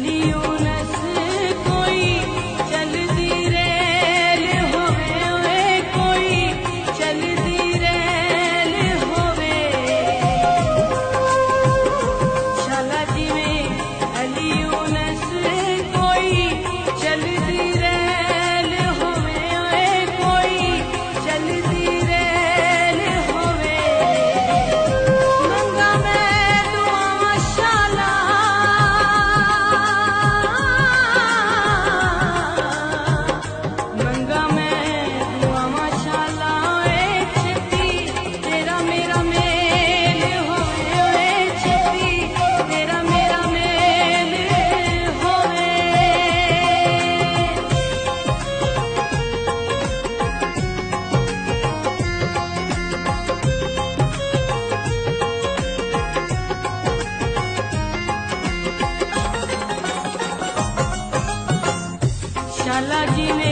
believe la jine